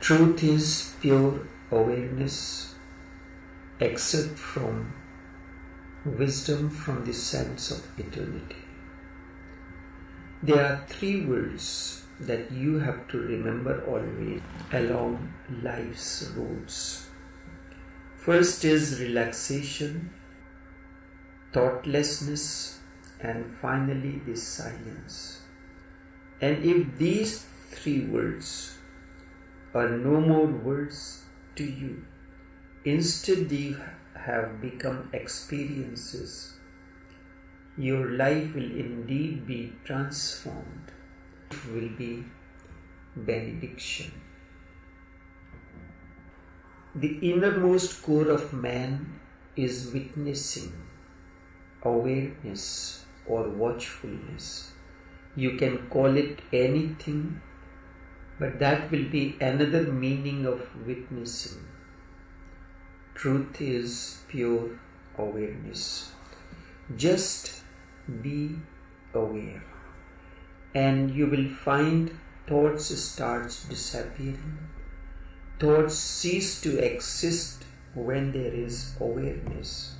Truth is pure awareness, except from wisdom from the sense of eternity. There are three words that you have to remember always along life's roads. First is relaxation, thoughtlessness, and finally the silence. And if these three words are no more words to you, instead they have become experiences, your life will indeed be transformed. It will be benediction. The innermost core of man is witnessing, awareness, or watchfulness. You can call it anything, but that will be another meaning of witnessing. Truth is pure awareness. Just be aware, and you will find thoughts starts disappearing. Thoughts cease to exist when there is awareness.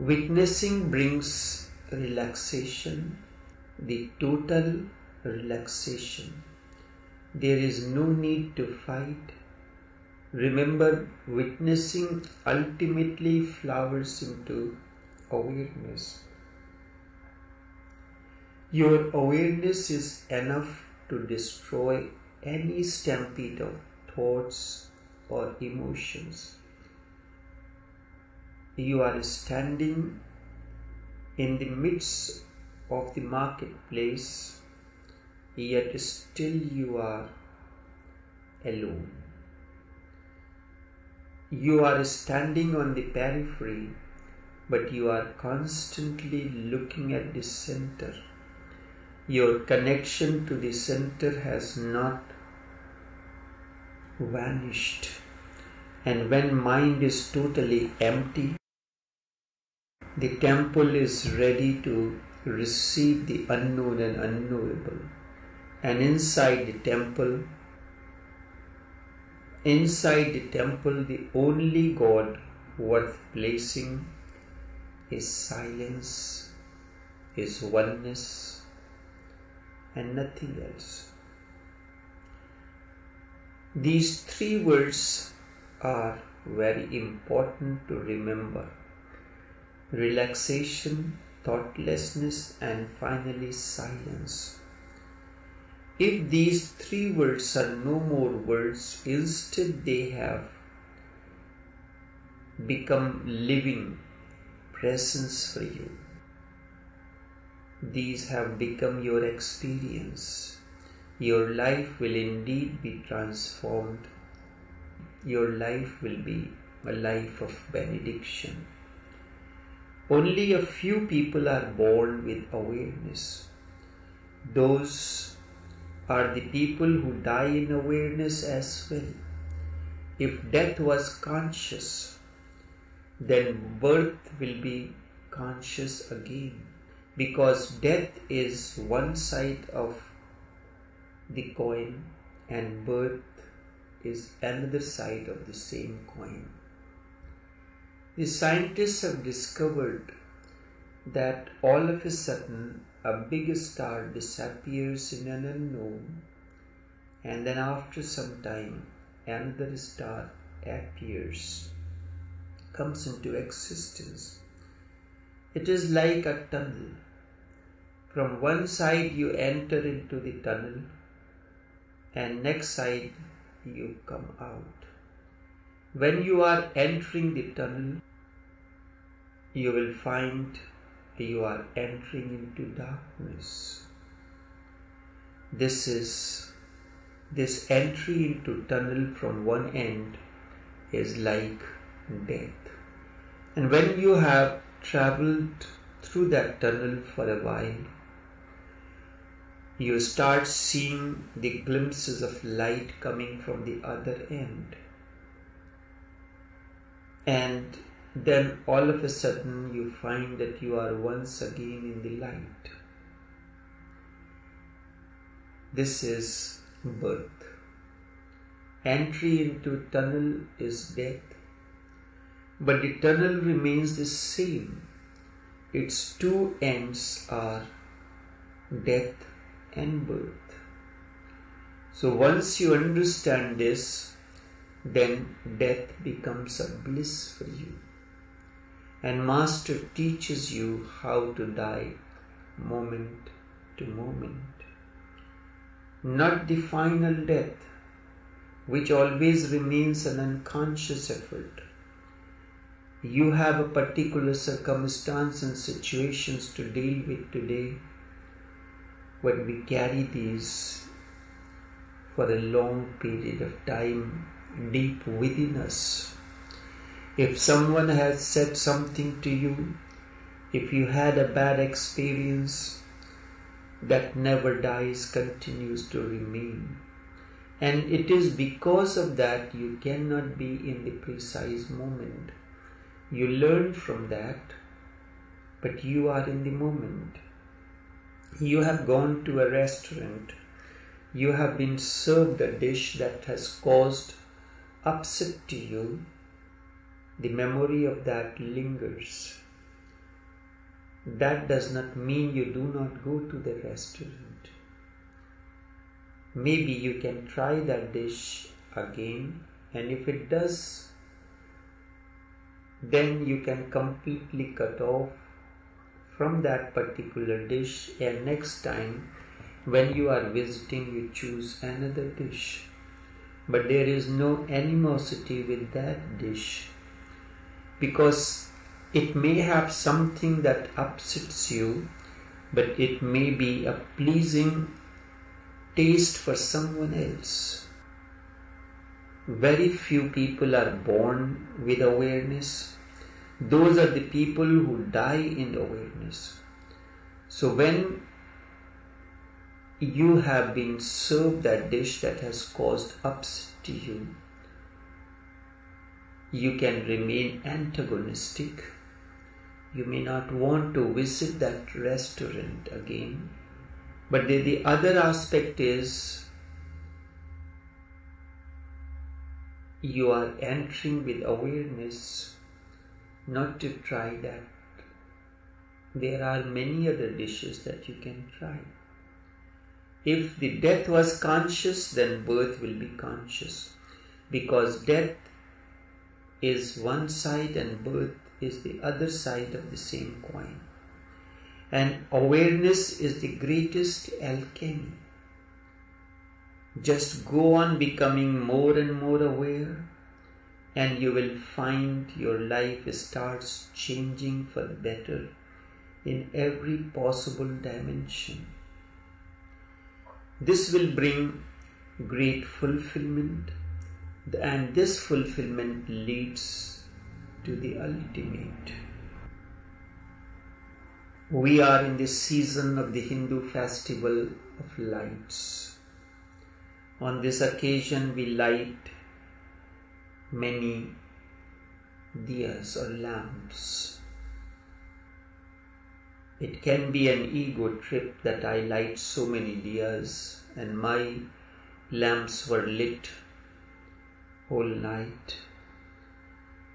Witnessing brings relaxation, the total relaxation. There is no need to fight. Remember, witnessing ultimately flowers into awareness. Your awareness is enough to destroy any stampede of thoughts or emotions. You are standing in the midst of the marketplace, yet still you are alone. You are standing on the periphery, but you are constantly looking at the center. Your connection to the center has not vanished. And when mind is totally empty, the temple is ready to receive the unknown and unknowable. And inside the temple, inside the temple, the only God worth placing is silence, is oneness, and nothing else. These three words are very important to remember relaxation, thoughtlessness, and finally silence. If these three words are no more words, instead they have become living presence for you. These have become your experience. Your life will indeed be transformed. Your life will be a life of benediction. Only a few people are born with awareness. Those are the people who die in awareness as well. If death was conscious, then birth will be conscious again because death is one side of the coin and birth is another side of the same coin. The scientists have discovered that all of a sudden a big star disappears in an unknown, and then after some time another star appears, comes into existence. It is like a tunnel. From one side you enter into the tunnel, and next side you come out. When you are entering the tunnel, you will find you are entering into darkness. This is this entry into tunnel from one end is like death. And when you have traveled through that tunnel for a while, you start seeing the glimpses of light coming from the other end and then all of a sudden you find that you are once again in the light. This is birth. entry into tunnel is death. But the tunnel remains the same. Its two ends are death and birth. So once you understand this, then death becomes a bliss for you. And Master teaches you how to die moment to moment. Not the final death, which always remains an unconscious effort. You have a particular circumstance and situations to deal with today when we carry these for a long period of time deep within us. If someone has said something to you, if you had a bad experience, that never dies continues to remain. And it is because of that you cannot be in the precise moment. You learn from that, but you are in the moment. You have gone to a restaurant. You have been served a dish that has caused upset to you. The memory of that lingers. That does not mean you do not go to the restaurant. Maybe you can try that dish again, and if it does, then you can completely cut off from that particular dish, and next time when you are visiting, you choose another dish. But there is no animosity with that dish because it may have something that upsets you, but it may be a pleasing taste for someone else. Very few people are born with awareness. Those are the people who die in awareness. So when you have been served that dish that has caused upset to you, you can remain antagonistic you may not want to visit that restaurant again. But the, the other aspect is you are entering with awareness not to try that. There are many other dishes that you can try. If the death was conscious, then birth will be conscious. Because death is one side and birth is the other side of the same coin. And awareness is the greatest alchemy. Just go on becoming more and more aware, and you will find your life starts changing for the better in every possible dimension. This will bring great fulfillment, and this fulfillment leads to the ultimate. We are in the season of the Hindu festival of lights. On this occasion, we light many diyas or lamps. It can be an ego trip that I light so many diyas and my lamps were lit whole night.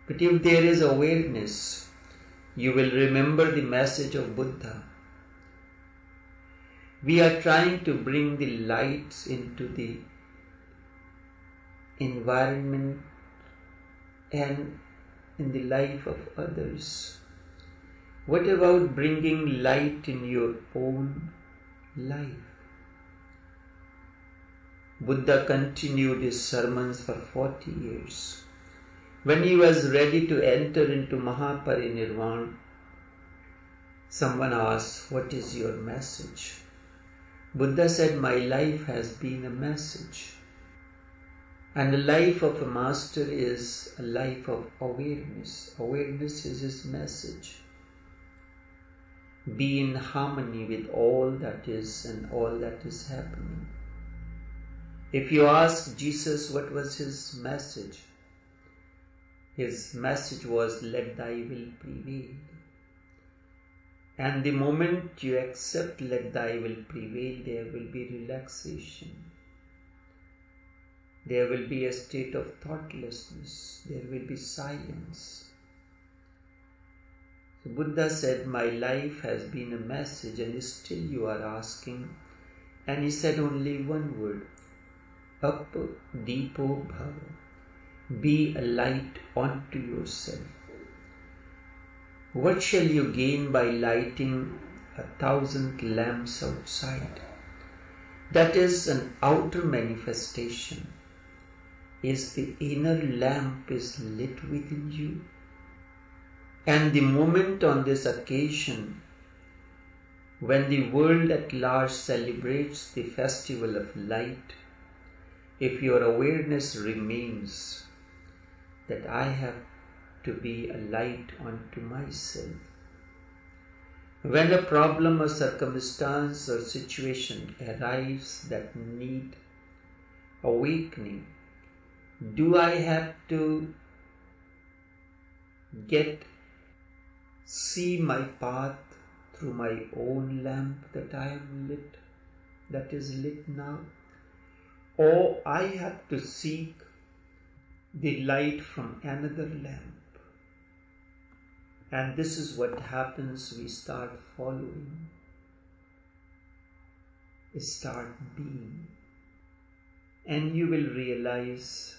But if there is awareness, you will remember the message of Buddha. We are trying to bring the lights into the environment and in the life of others. What about bringing light in your own life? Buddha continued his sermons for 40 years. When he was ready to enter into Mahaparinirvana, someone asked, What is your message? Buddha said, My life has been a message. And the life of a master is a life of awareness. Awareness is his message. Be in harmony with all that is and all that is happening. If you ask Jesus what was his message, his message was, Let thy will prevail. And the moment you accept, Let thy will prevail, there will be relaxation. There will be a state of thoughtlessness. There will be silence. So Buddha said, My life has been a message, and still you are asking. And he said only one word Appo Deepo Bhava. Be a light unto yourself. What shall you gain by lighting a thousand lamps outside? That is an outer manifestation. Is the inner lamp is lit within you? And the moment on this occasion when the world at large celebrates the festival of light, if your awareness remains that I have to be a light unto myself. When a problem or circumstance or situation arrives that need awakening, do I have to get see my path through my own lamp that I am lit, that is lit now? Or I have to seek the light from another lamp. And this is what happens we start following, start being, and you will realize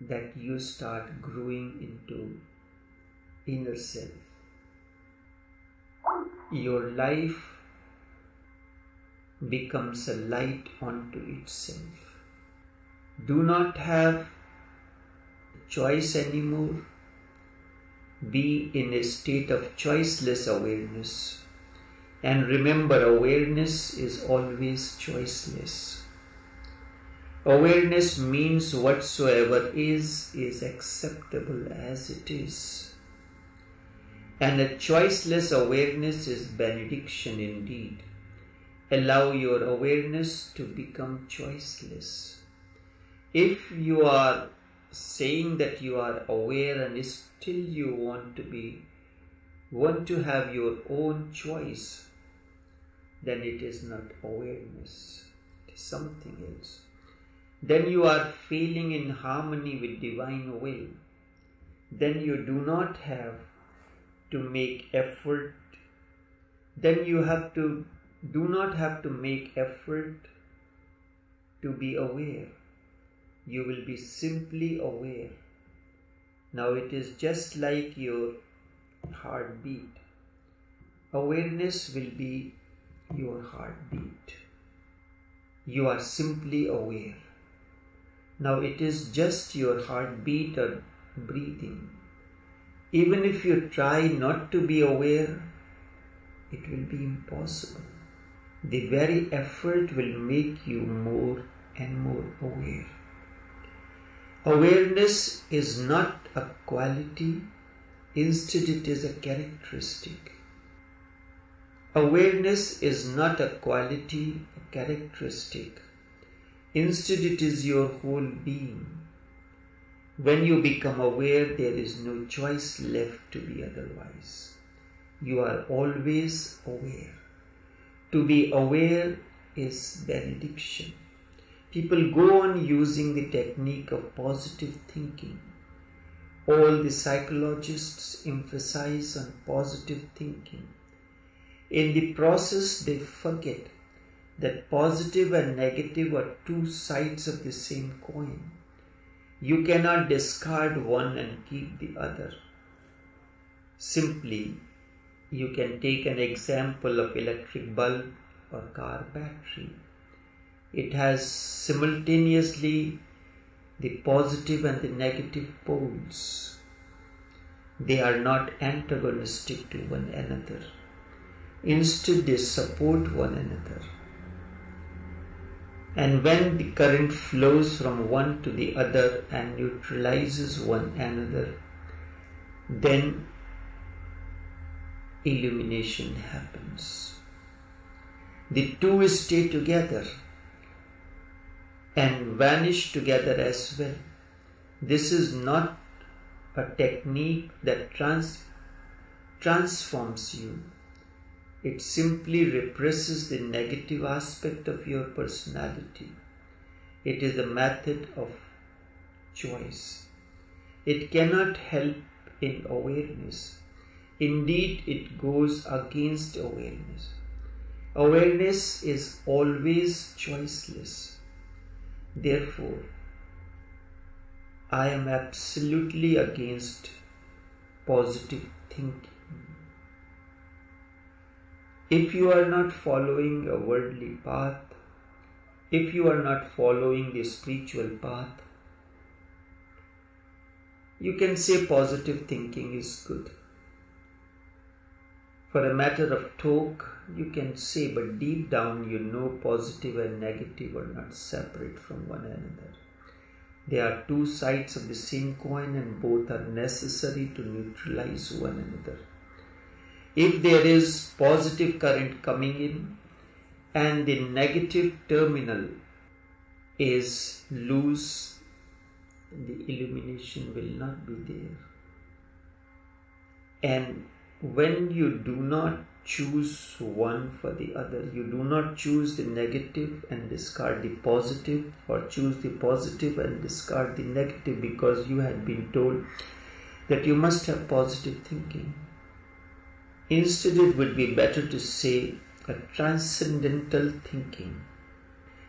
that you start growing into inner self. Your life becomes a light unto itself do not have choice anymore. Be in a state of choiceless awareness. And remember, awareness is always choiceless. Awareness means whatsoever is, is acceptable as it is. And a choiceless awareness is benediction indeed. Allow your awareness to become choiceless. If you are saying that you are aware and still you want to be want to have your own choice then it is not awareness. It is something else. Then you are feeling in harmony with divine will. Then you do not have to make effort. Then you have to do not have to make effort to be aware you will be simply aware. Now it is just like your heartbeat. Awareness will be your heartbeat. You are simply aware. Now it is just your heartbeat or breathing. Even if you try not to be aware, it will be impossible. The very effort will make you more and more aware. Awareness is not a quality, instead, it is a characteristic. Awareness is not a quality, a characteristic. Instead, it is your whole being. When you become aware, there is no choice left to be otherwise. You are always aware. To be aware is benediction. People go on using the technique of positive thinking. All the psychologists emphasize on positive thinking. In the process, they forget that positive and negative are two sides of the same coin. You cannot discard one and keep the other. Simply, you can take an example of electric bulb or car battery it has simultaneously the positive and the negative poles. They are not antagonistic to one another. Instead, they support one another. And when the current flows from one to the other and neutralizes one another, then illumination happens. The two stay together and vanish together as well. This is not a technique that trans- transforms you. It simply represses the negative aspect of your personality. It is a method of choice. It cannot help in awareness. Indeed, it goes against awareness. Awareness is always choiceless. Therefore, I am absolutely against positive thinking. If you are not following a worldly path, if you are not following the spiritual path, you can say positive thinking is good. For a matter of talk, you can say, but deep down you know positive and negative are not separate from one another. They are two sides of the same coin and both are necessary to neutralize one another. If there is positive current coming in and the negative terminal is loose, the illumination will not be there. And when you do not choose one for the other, you do not choose the negative and discard the positive, or choose the positive and discard the negative because you had been told that you must have positive thinking. Instead, it would be better to say a transcendental thinking.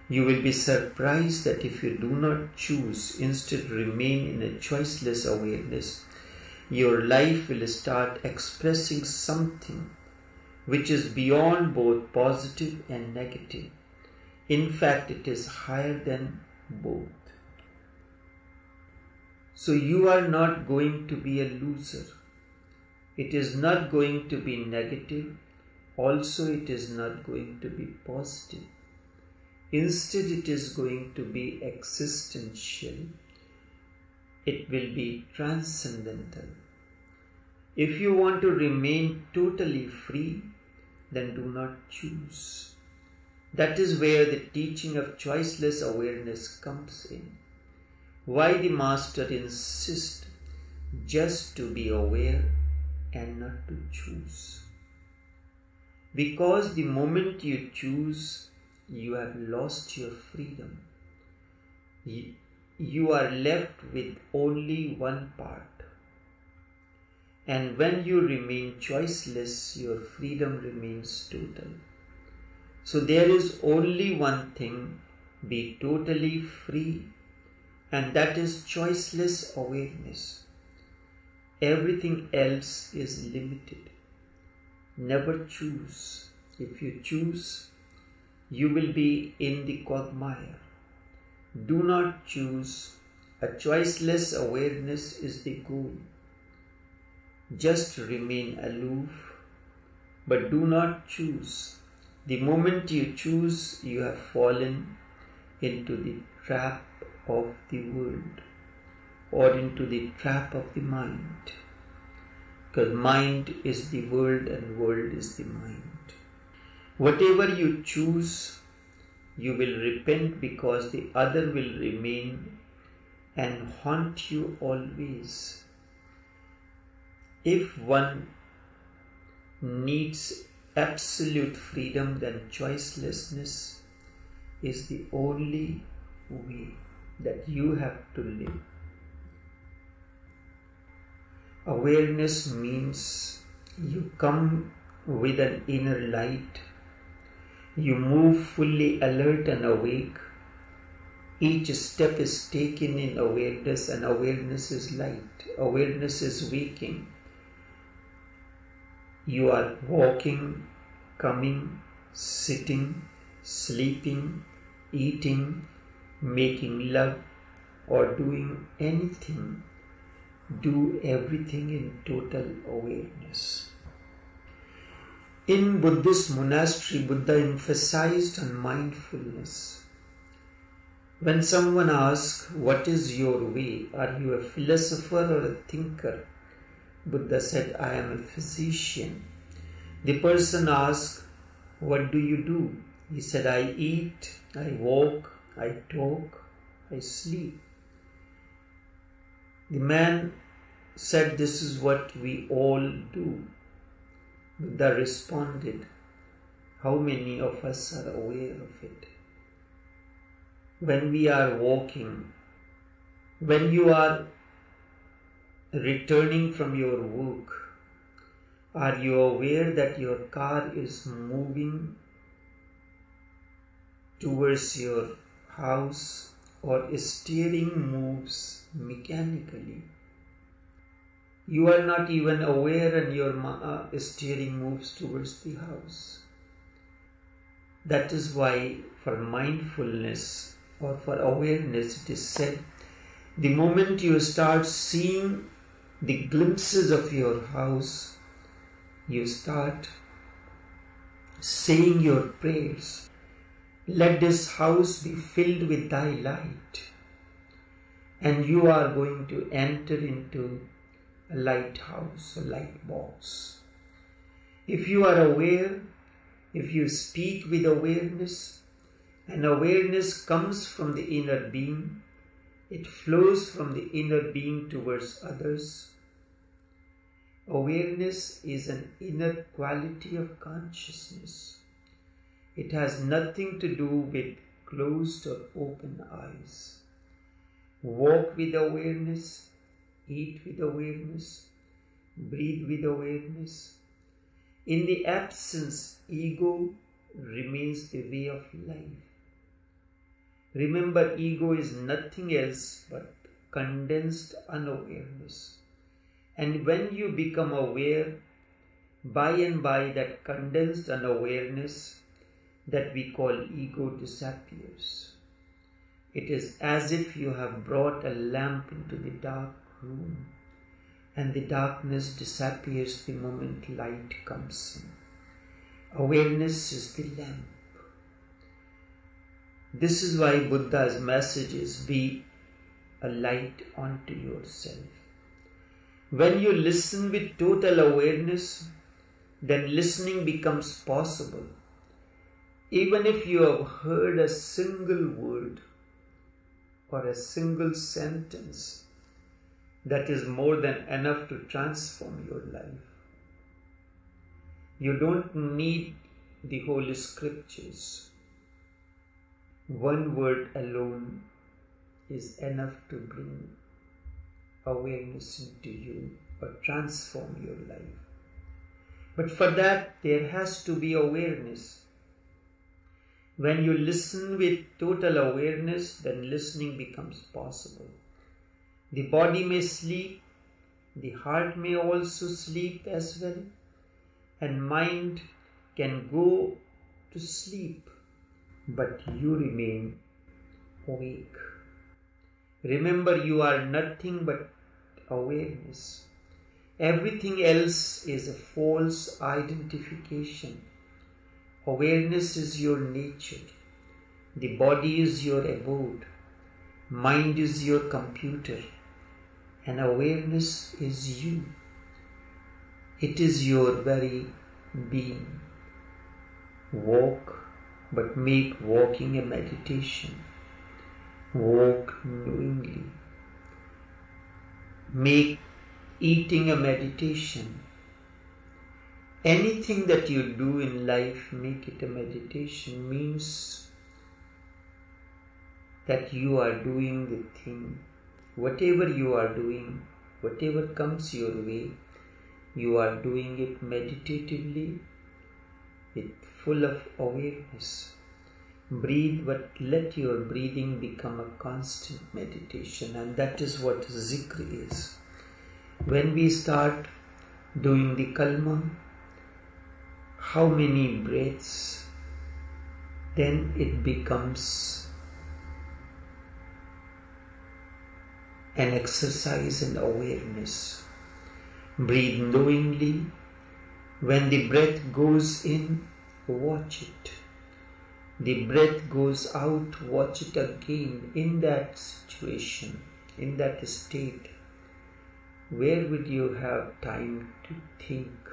You will be surprised that if you do not choose, instead remain in a choiceless awareness, your life will start expressing something which is beyond both positive and negative. In fact, it is higher than both. So you are not going to be a loser. It is not going to be negative. Also, it is not going to be positive. Instead, it is going to be existential. It will be transcendental. If you want to remain totally free, then do not choose. That is where the teaching of choiceless awareness comes in. Why the Master insists just to be aware and not to choose. Because the moment you choose, you have lost your freedom. You are left with only one part and when you remain choiceless, your freedom remains total. So there is only one thing be totally free, and that is choiceless awareness. Everything else is limited. Never choose. If you choose, you will be in the quagmire. Do not choose. A choiceless awareness is the goal. Just remain aloof, but do not choose. The moment you choose, you have fallen into the trap of the world or into the trap of the mind. Because mind is the world and world is the mind. Whatever you choose, you will repent because the other will remain and haunt you always. If one needs absolute freedom, then choicelessness is the only way that you have to live. Awareness means you come with an inner light, you move fully alert and awake. Each step is taken in awareness, and awareness is light, awareness is waking. You are walking, coming, sitting, sleeping, eating, making love, or doing anything. Do everything in total awareness. In Buddhist monastery, Buddha emphasized on mindfulness. When someone asks, What is your way? Are you a philosopher or a thinker? Buddha said, I am a physician. The person asked, What do you do? He said, I eat, I walk, I talk, I sleep. The man said, This is what we all do. Buddha responded, How many of us are aware of it? when we are walking, when you are returning from your work, are you aware that your car is moving towards your house or steering moves mechanically? You are not even aware and your uh, steering moves towards the house. That is why for mindfulness or for awareness it is said the moment you start seeing the glimpses of your house, you start saying your prayers. Let this house be filled with thy light. And you are going to enter into a lighthouse, a light box. If you are aware, if you speak with awareness, and awareness comes from the inner being, it flows from the inner being towards others Awareness is an inner quality of consciousness. It has nothing to do with closed or open eyes. Walk with awareness, eat with awareness, breathe with awareness. In the absence, ego remains the way of life. Remember, ego is nothing else but condensed unawareness. And when you become aware, by and by that condensed unawareness that we call ego disappears. It is as if you have brought a lamp into the dark room and the darkness disappears the moment light comes in. Awareness is the lamp. This is why Buddha's message is be a light unto yourself. When you listen with total awareness, then listening becomes possible. Even if you have heard a single word or a single sentence, that is more than enough to transform your life. You don't need the Holy Scriptures. One word alone is enough to bring awareness into you or transform your life. But for that, there has to be awareness. When you listen with total awareness, then listening becomes possible. The body may sleep, the heart may also sleep as well, and mind can go to sleep, but you remain awake. Remember, you are nothing but awareness. Everything else is a false identification. Awareness is your nature. The body is your abode. Mind is your computer. And awareness is you. It is your very being. Walk, but make walking a meditation walk knowingly. Make eating a meditation. Anything that you do in life, make it a meditation, means that you are doing the thing. Whatever you are doing, whatever comes your way, you are doing it meditatively, with full of awareness. Breathe, but let your breathing become a constant meditation, and that is what zikr is. When we start doing the kalma, how many breaths, then it becomes an exercise in awareness. Breathe knowingly. When the breath goes in, watch it the breath goes out, watch it again in that situation, in that state. Where would you have time to think?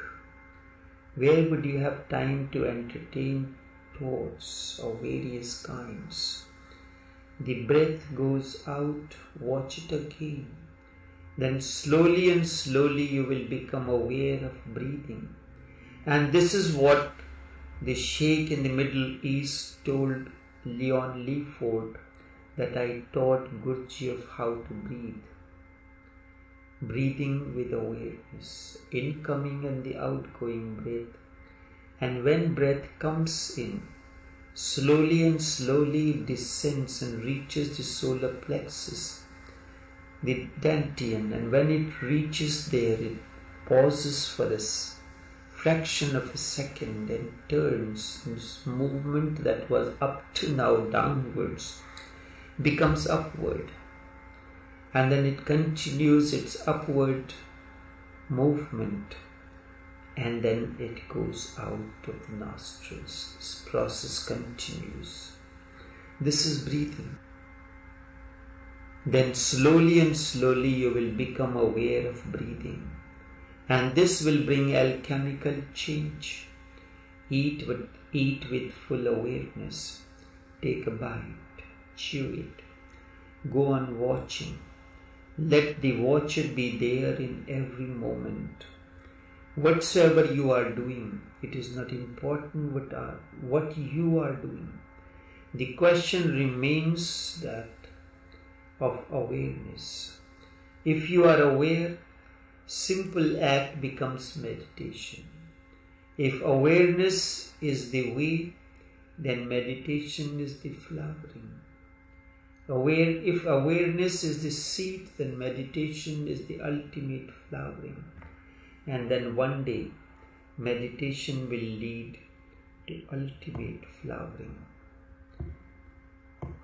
Where would you have time to entertain thoughts of various kinds? The breath goes out, watch it again. Then slowly and slowly you will become aware of breathing. And this is what the Sheikh in the Middle East told Leon Lefort that I taught Gurdjieff how to breathe. Breathing with awareness, incoming and the outgoing breath. And when breath comes in, slowly and slowly it descends and reaches the solar plexus, the dantian, and when it reaches there, it pauses for a fraction of a second and turns. This movement that was up to now downwards becomes upward and then it continues its upward movement and then it goes out of the nostrils. This process continues. This is breathing. Then slowly and slowly you will become aware of breathing. And this will bring alchemical change. Eat with, eat with full awareness. Take a bite. Chew it. Go on watching. Let the watcher be there in every moment whatsoever you are doing, it is not important what, are, what you are doing. The question remains that of awareness. If you are aware, simple act becomes meditation. If awareness is the way, then meditation is the flowering. Aware, if awareness is the seed, then meditation is the ultimate flowering and then one day meditation will lead to ultimate flowering.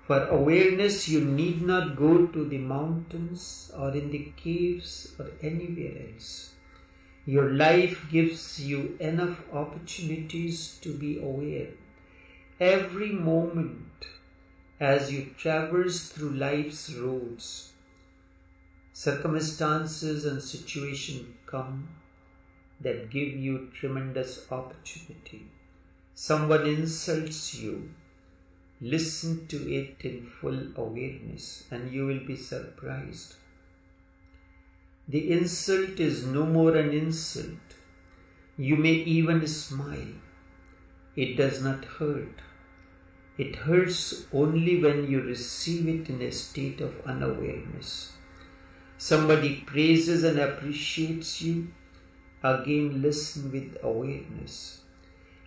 For awareness, you need not go to the mountains or in the caves or anywhere else. Your life gives you enough opportunities to be aware. Every moment as you traverse through life's roads, circumstances and situations come that give you tremendous opportunity. Someone insults you, listen to it in full awareness and you will be surprised. The insult is no more an insult. You may even smile. It does not hurt. It hurts only when you receive it in a state of unawareness. Somebody praises and appreciates you Again, listen with awareness.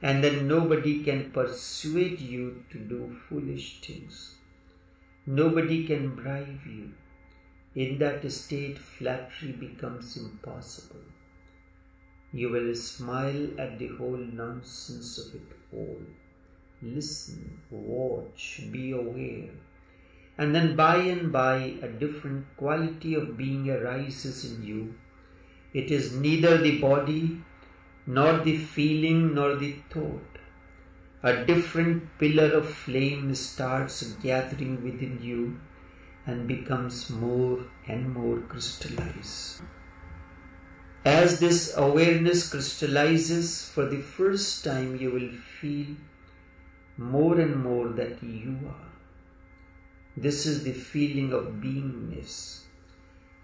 And then nobody can persuade you to do foolish things. Nobody can bribe you. In that state, flattery becomes impossible. You will smile at the whole nonsense of it all. Listen, watch, be aware. And then by and by, a different quality of being arises in you it is neither the body, nor the feeling, nor the thought. A different pillar of flame starts gathering within you and becomes more and more crystallized. As this awareness crystallizes, for the first time you will feel more and more that you are. This is the feeling of beingness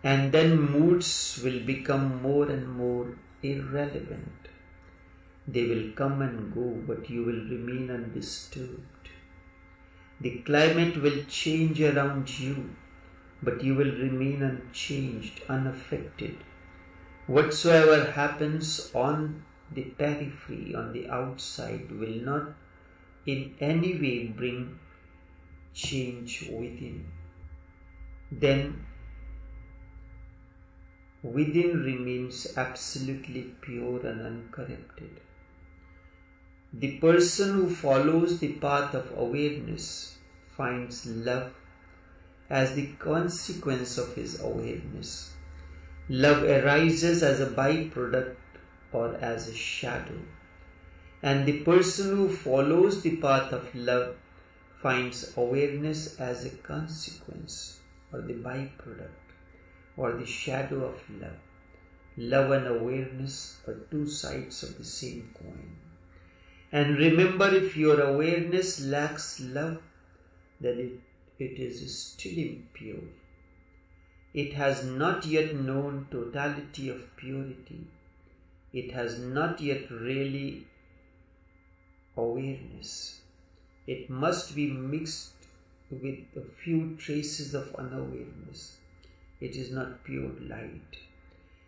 and then moods will become more and more irrelevant. They will come and go, but you will remain undisturbed. The climate will change around you, but you will remain unchanged, unaffected. Whatsoever happens on the periphery, on the outside, will not in any way bring change within. Then within remains absolutely pure and uncorrupted. The person who follows the path of awareness finds love as the consequence of his awareness. Love arises as a byproduct or as a shadow. And the person who follows the path of love finds awareness as a consequence or the byproduct or the shadow of love. Love and awareness are two sides of the same coin. And remember, if your awareness lacks love, then it, it is still impure. It has not yet known totality of purity. It has not yet really awareness. It must be mixed with a few traces of unawareness. It is not pure light.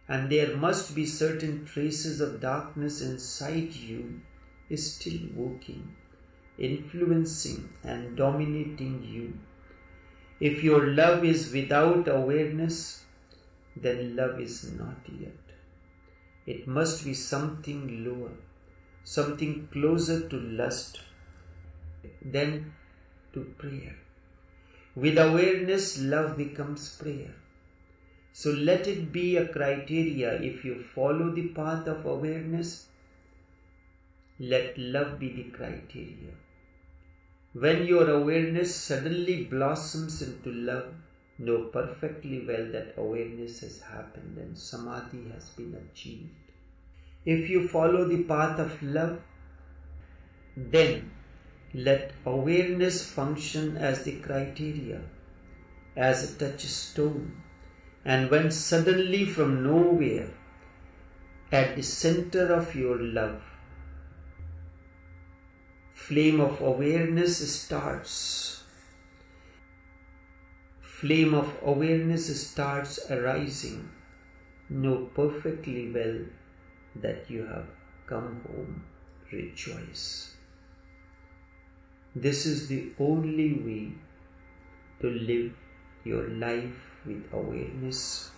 And there must be certain traces of darkness inside you is still working, influencing and dominating you. If your love is without awareness, then love is not yet. It must be something lower, something closer to lust than to prayer. With awareness, love becomes prayer. So let it be a criteria if you follow the path of awareness, let love be the criteria. When your awareness suddenly blossoms into love, know perfectly well that awareness has happened and samadhi has been achieved. If you follow the path of love, then let awareness function as the criteria, as a touchstone. And when suddenly from nowhere, at the center of your love, flame of awareness starts. Flame of awareness starts arising. Know perfectly well that you have come home. Rejoice. This is the only way to live your life with awareness